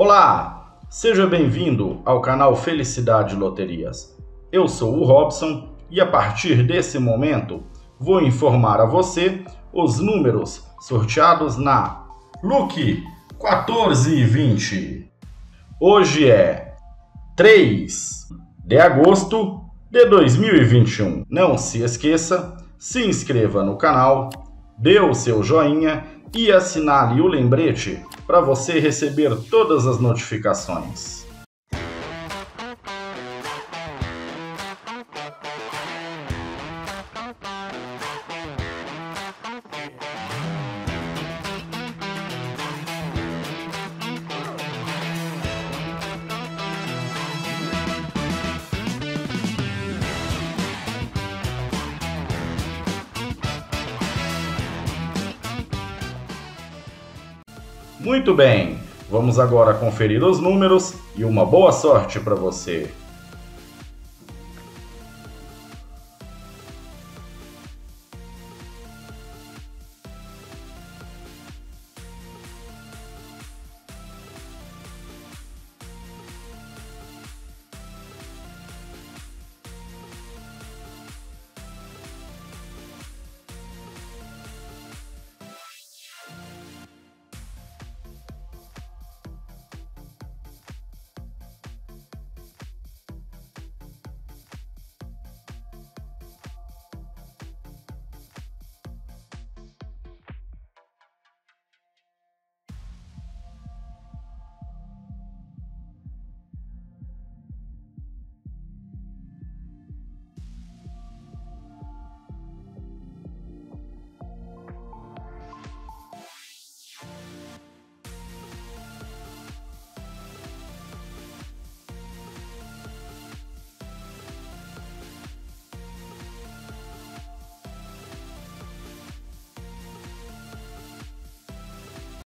Olá, seja bem-vindo ao canal Felicidade Loterias. Eu sou o Robson e a partir desse momento vou informar a você os números sorteados na Luke 14 e 20. Hoje é 3 de agosto de 2021. Não se esqueça, se inscreva no canal, dê o seu joinha e assinale o lembrete para você receber todas as notificações. Muito bem, vamos agora conferir os números e uma boa sorte para você.